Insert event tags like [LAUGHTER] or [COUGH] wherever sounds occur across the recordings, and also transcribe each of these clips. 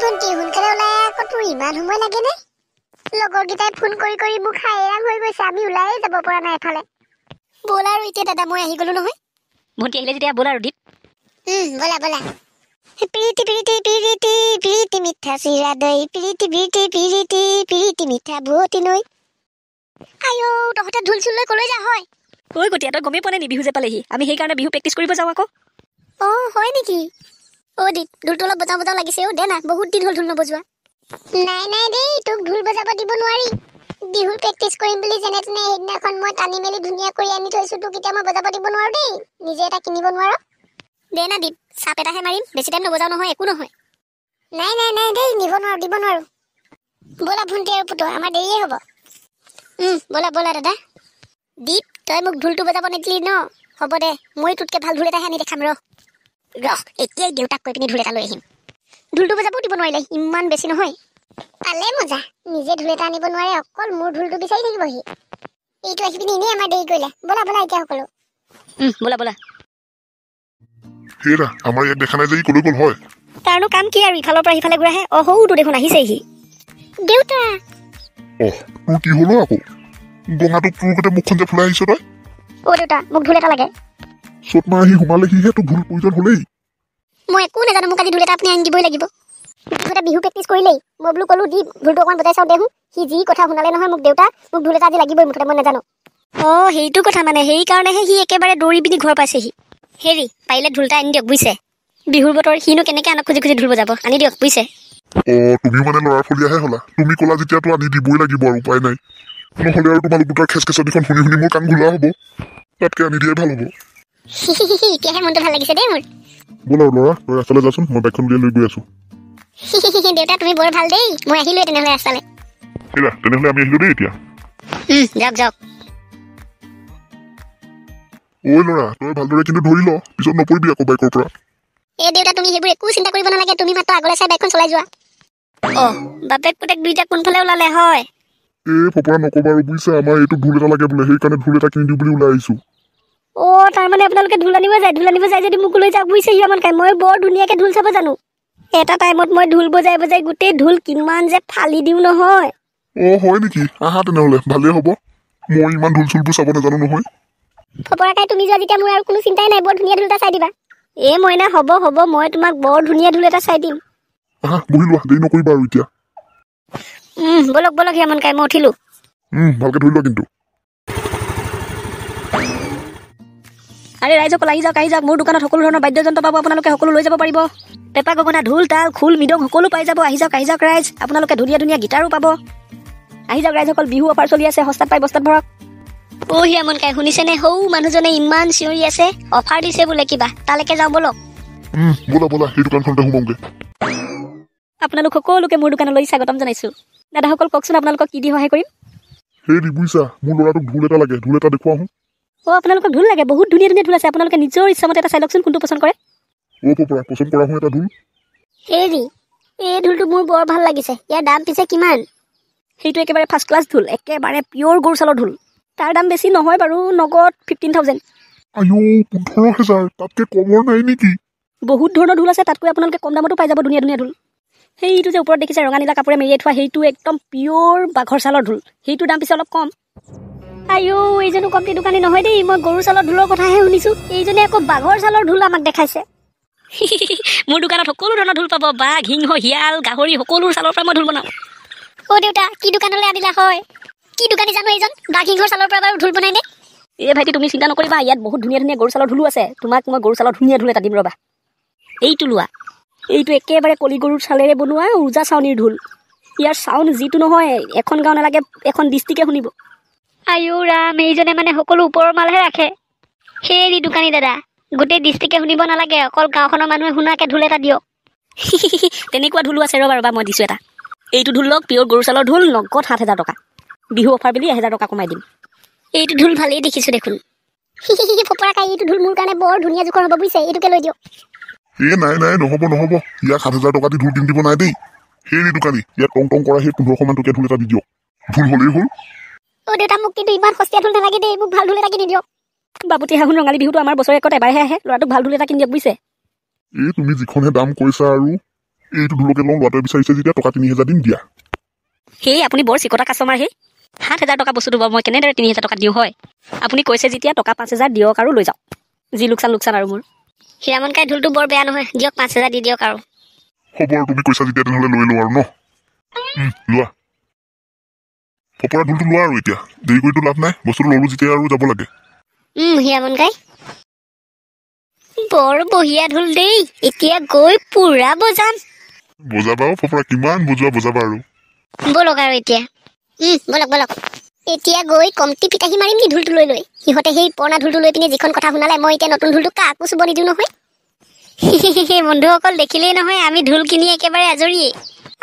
ভণ্টি সোনকালে ওলাই আকৌ? তোৰ ইমান সময় লাগেনে লগৰকেইটাই ফোন কৰি কৰি মোক হাইৰাং হৈ গৈছে আমি ওলাইয়ে যাব পৰা নাই এফালে। ব'ল আৰু এতিয়া দাদা মই আহি গলো নহয়। ভণ্টি আহিলে যেতিয়া ব'ল আৰু দীপ। উম ব'লা ব'লা। প্ৰীতি প্ৰীতি প্ৰীতি প্ৰীতি মিঠা চিৰা দৈ। প্ৰীতি প্ৰীতি প্ৰীতি প্ৰীতি মিঠা বুৱতী নৈ। তহঁতে ঢোল চোল লৈ কলৈ যা হয়? ঐ গতিয়া তই গমেই পোৱা নাই নি বিহু যে পালেহি। আমি সেইকাৰণে বিহু প্ৰেক্টিচ কৰিব যাওঁ আকৌ। অ হয় নেকি? অ দীপ ঢোলটো অলপ বজাওঁ বজাওঁ লাগিছে অ দে না বহুত দিন হ'ল ঢোল নবজোৱা। নাই নাই দেই তোক ঢোল বজাব দিব নোৱাৰি। বিহুৰ প্ৰেক্টিচ কৰিম বুলি যেনে তেনে সেইদিনাখন মই টানি মেলি ধুনীয়া কৰি আনি থৈছো তোক এতিয়া মই বজাব দিব নোৱাৰো দেই। নিজে এটা কিনিব নোৱাৰ। দে না দীপ চাপ এটাহে মাৰিম বেছি টাইম নবজাও নহয় একো নহয়। নাই নাই নাই দেই নিব নোৱাৰো দিব নোৱাৰো। ব'লা ভণ্টি আৰু পুতৰ আমাৰ দেৰিয়ে হ'ব। ব'লা ব'লা দাদা। দীপ তই মোক ঢোলটো বজাব নিদিলি ন? হ'ব দে মই তোতকে ভাল ঢোল এটাহে আনি দেখাম ৰ। ৰহ এতিয়াই দেউতাক কৈ পিনি ঢোল এটা লৈ আহিম। ঢোলটো বজাবও দিব নোৱাৰিলে ইমান বেছি নহয়। পালে মজা নিজে ঢোল এটা আনিব নোৱাৰে অকল মোৰ ঢোলটো বিচাৰি থাকিবহি। এইটো আহি পিনি এনেই আমাৰ দেৰি কৰিলে। ব'লা ব'লা এতিয়া সকলো। ব'লা ব'লা। হেৰা আমাৰ ইয়াত দেখা নাই যে ই কলৈ গ'ল হয়? তাৰনো কাম কি আৰু ইফালৰ পৰা সিফালে ঘূৰাহে? দেখোন আহিছেহি। দেউতা! অহ তোৰ কি হ'ল আকৌ? গঙাটোক তোৰ গোটেই মুখখন যে ফুলাই আহিছ তই? অ দেউতা মোক ঢোল এটা লাগে। চ'তমা আহি সোমালেহিহে তোক ভুল প্ৰয়োজন হ'লেই। মই একো নাজানো মোক আজি ঢোল এটা আপুনি আনি দিবই লাগিব। সিহঁতে বিহু প্ৰেক্টিচ কৰিলেই মই বোলো ক'লো দি ঢোলটো অকণমান বজাই চাওঁ দেখোন সি যি কথা শুনালে নহয় মোক দেউতা মোক ঢোল এটা আজি লাগিবই মুঠতে মই নাজানো। অ সেইটো কথা মানে সেইকাৰণেহে সি একেবাৰে দৌৰি পিনি ঘৰ পাইছেহি। হেৰি পাৰিলে ঢোল এটা আনি দিয়ক বুজিছে? বিহুৰ বতৰ সিনো কেনেকৈ আনক খুজি খুজি ঢোল বজাব আনি দিয়ক বুজিছে? অ তুমিও মানে ল'ৰা ফলীয়াহে হ'লা। তুমি ক'লা যেতিয়াতো আনি দিবই লাগিব আৰু উপায় নাই। নহ'লে আৰু তোমালোক দুটাৰ খেচ খেচনিখন শুনি শুনি মোৰ কাণ ঘোলা হ'ব। তাতকে আনি দিয়াই ভাল হ'ব। এতিয়াহে মনটো ভাল লাগিছে দেই মোৰ। ব'ল ল'ৰা তই ৰাস্তালৈ যাচোন মই বাইকখন উলিয়াই লৈ গৈ আছো। [LAUGHS] দেউতা তুমি বৰ ভাল দেই। মই আহিলোৱে তেনেহ'লে ৰাস্তালৈ। হেৰা তেনেহ'লে আমি আহিলো দেই এতিয়া। যাওক যাওক। ঐ ল'ৰা তই ভালদৰে কিন্তু ধৰি ল পিছত নপৰিবি আকৌ বাইকৰ পৰা। এই দেউতা তুমি সেইবোৰ একো চিন্তা কৰিব নালাগে তুমি মাত্ৰ আগলৈ চাই বাইকখন চলাই যোৱা। অ বাপেক পুতেক দুইটা কোনফালে ওলালে হয়? এই ফপৰা নকবা আৰু বুজিছা আমাৰ এইটো ঢোল এটা লাগে বোলে সেইকাৰণে ঢোল এটা কিনি দিওঁ বুলি ওলাই আহিছো। অ তাৰমানে আপোনালোকে ঢোল আনিব যায় ঢোল আনিব যায় যদি মোক লৈ যাওক বুজিছে সিমান খাই। মই বৰ ধুনীয়াকৈ ঢোল চাব জানো। এটা টাইমত মই ঢোল বজাই বজাই গোটেই ঢোল কিমান যে ফালি দিওঁ নহয়। অ হয় নেকি? আহা তেনেহ'লে ভালেই হ'ব। মই ইমান ঢোল চোলবোৰ চাব নাজানো নহয়। ফপৰাকাই তুমি যোৱা যেতিয়া মোৰ আৰু কোনো চিন্তাই নাই বৰ ধুনীয়া ঢোল এটা চাই দিবা। এ মইনা হ'ব হ'ব মই তোমাক বৰ ধুনীয়া ঢোল এটা চাই দিম। আহা বহি লোৱা দেৰি নকৰিবা আৰু এতিয়া। উম, ব'লক ব'লক সিয়ামন কাই মই উঠিলোঁ। উম ভালকে ধৰি লোৱা কিন্তু। আৰে ৰাইজসকল আহি যাওক আহি যাওক মোৰ দোকানত সকলো ধৰণৰ বাদ্যযন্ত্ৰ পাব আপোনালোকে সকলো লৈ যাব পাৰিব। পেপা গগনা ঢোল তাল খোল মৃদং সকলো পাই যাব আহি যাওক আহি যাওক ৰাইজ আপোনালোকে ধুনীয়া ধুনীয়া গীটাৰো পাব। আহি যাওক ৰাইজসকল বিহু অফাৰ চলি আছে সস্তাত পাই বস্তাত ভৰক। অ' হিয়ামন কাই শুনিছেনে? সৌ মানুহজনে ইমান চিঞৰি আছে অফাৰ দিছে বোলে কিবা তালৈকে যাওঁ ব'লক। ব'লা ব'লা সেই দোকানখনতে সোমাওঁগে। আপোনালোক সকলোকে মোৰ দোকানলৈ স্বাগতম জনাইছোঁ। দাদাসকল কওকচোন আপোনালোকক কি দি সহায় কৰিম? হেৰি বুজিছা মোৰ ল'ৰাটোক ঢোল এটা লাগে ঢোল এটা দেখুৱাওঁ অ' আপোনালোকক ঢোল লাগে বহুত ধুনীয়া ধুনীয়া ঢোল আছে। আপোনালোকে নিজৰ ইচ্ছামতে এটা চাই লওকচোন কোনটো পচন্দ কৰে। অ পচন্দ কৰা হওঁ এটা ঢোল? হেৰি এই ঢোলটো মোৰ বৰ ভাল লাগিছে। ইয়াৰ দাম পিছে কিমান? সেইটো একেবাৰে ফাৰ্ষ্ট ক্লাছ ঢোল একেবাৰে পিয়'ৰ গৰু চালৰ ঢোল। তাৰ দাম বেছি নহয় বাৰু নগদ ফিফটিন থাউজেণ্ড পোন্ধৰ হেজাৰ তাতকে কমৰ নাই নেকি? বহুত ধৰণৰ ঢোল আছে তাতকৈ আপোনালোকে কম দামতো পাই যাব ধুনীয়া ধুনীয়া ঢোল। সেইটো যে ওপৰত দেখিছে ৰঙা নীলা কাপোৰে মেৰিয়াই থোৱা সেইটো একদম পিয়'ৰ বাঘৰ ছালৰ ঢোল। সেইটোৰ দাম পিছে অলপ কম। আইঅ' এইজনো কমটি দোকানী নহয় দেই মই গৰু ছালৰ ঢোলৰ কথাহে শুনিছোঁ। এইজনে আকৌ বাঘৰ ছালৰ ঢোল আমাক দেখাইছে। [LAUGHS] মোৰ দোকানত সকলো ধৰণৰ ঢোল পাব বাঘ সিংহ শিয়াল গাহৰি সকলো ছালৰ পৰা মই ঢোল বনাওঁ অ' দেউতা কি দোকানলৈ আনিলা হয়? কি দোকানী জানো এইজন? বাঘিংহৰ ছালৰ পৰা বাৰু ঢোল বনাই নে? এই ভাইটি তুমি চিন্তা নকৰিবা ইয়াত বহুত ধুনীয়া ধুনীয়া গৰু ছালৰ ঢোলো আছে। তোমাক মই গৰু ছালৰ ধুনীয়া ঢোল এটা দিম ৰ'বা। এইটো লোৱা। এইটো একেবাৰে কলি গৰুৰ ছালেৰে বনোৱা ওজা চাউনীৰ ঢোল। ইয়াৰ চাউণ্ড যিটো নহয় এখন গাঁও নালাগে এখন ডিষ্ট্ৰিক্টে শুনিব। আইঅ' ৰাম এইজনে মানে সকলো ওপৰৰ মালহে ৰাখে। হেৰি দোকানী দাদা গোটেই ডিষ্ট্ৰিক্টে শুনিব নালাগে অকল গাঁওখনৰ মানুহে শুনাকৈ ঢোল এটা দিয়ক। [LAUGHS] তেনেকুৱা ঢোলো আছে ৰ'বা ৰ'বা মই দিছোঁ এটা। এইটো ঢোল লওক পিয়'ৰ গৰু ছালৰ ঢোল নগদ সাত হাজাৰ টকা। বিহু অফাৰ বুলি এহেজাৰ টকা কমাই দিম। এইটো ঢোল ভালেই দেখিছোঁ দেখোন। [LAUGHS] ফপৰাকাই এইটো ঢোল মোৰ কাৰণে বৰ ধুনীয়া জোখৰ হ'ব বুজিছে? এইটোকে লৈ দিয়ক। এ নাই নাই নহ'ব নহ'ব। ইয়াক সাত হাজাৰ টকা দি ঢোল কিনি দিব নাই দেই। হেৰি দোকানী ইয়াত টং টং কৰা সেই পোন্ধৰশ মান টকীয়া ঢোল এটা দি দিয়ক। ঢোল হ'লেই হ'ল। অ' দেউতা মোক কিন্তু ইমান সস্তীয়া ঢোল নালাগে দেই মোক ভাল ঢোল এটা কিনি দিয়ক। বাপুতি সাহোন ৰঙালী বিহুটো আমাৰ বছৰেকত এবাৰহে আহে ল'ৰাটোক ভাল ঢোল এটা কিনি দিয়ক বুজিছে? এই তুমি যিখনহে দাম কৈছা আৰু এইটো ঢোলকে লওঁ ল'ৰাটোৱে বিচাৰিছে যেতিয়া টকা তিনি হেজাৰ দিম দিয়া। সেই আপুনি বৰ চিকটা কাষ্টমাৰ হে সাত হাজাৰ টকা বস্তুটো বাৰু মই কেনেদৰে তিনি হাজাৰ টকা দিওঁ হয়? আপুনি কৈছে যেতিয়া টকা পাঁচ হাজাৰ দিয়ক আৰু লৈ যাওক। যি লোকচান লোকচান আৰু মোৰ। হীৰামন কাই ঢোলটো বৰ বেয়া নহয় দিয়ক পাঁচ হাজাৰ দি দিয়ক আৰু। হ'ব আৰু তুমি কৈছা যেতিয়া তেনেহ'লে লৈ লওঁ আৰু ন? লোৱা। ফপৰা ঢোলটো লোৱা আৰু এতিয়া। দেৰি কৰিতো লাভ নাই বস্তুটো ল'লো যেতিয়া আৰু যাব লাগে। বৰ বঢ়িয়া ঢোল দেই এতিয়া গৈ পুৰা বজাম। বজাবা ফপৰা কিমান বজোৱা বজাবা আৰু। বলক আৰু এতিয়া। বলক বলক। এতিয়া গৈ কমটি পিতাহী মাৰিম নি ঢোলটো লৈ লৈ? সিহঁতে সেই পুৰণা ঢোলটো লৈ পিনে যিখন কথা শুনালে মই এতিয়া নতুন ঢোলটো কাকো চুব নিদিওঁ নহয়। বন্ধুসকল দেখিলেই নহয় আমি ঢোল কিনি একেবাৰে আজৰিয়েই।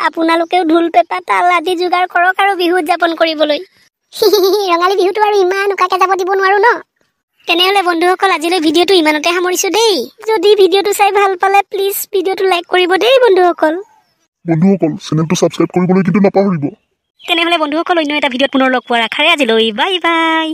আপোনালোকেও ঢোল পেঁপা তাল আদি যোগাৰ কৰক আৰু বিহু উদযাপন কৰিবলৈ। [LAUGHS] ৰঙালী বিহুটো আৰু ইমান উকাকে যাব দিব নোৱাৰো ন? তেনেহ'লে বন্ধুসকল আজিলৈ ভিডিঅ'টো ইমানতে সামৰিছোঁ দেই। যদি ভিডিঅ'টো চাই ভাল পালে প্লিজ ভিডিঅ'টো লাইক কৰিব দেই বন্ধুসকল। বন্ধুসকল চেনেলটো ছাবস্ক্ৰাইব কৰিবলৈ কিন্তু নাপাহৰিব। তেনেহ'লে বন্ধুসকল অন্য এটা ভিডিঅ'ত পুনৰ লগ পোৱাৰ আশাৰে আজিলৈ বাই বাই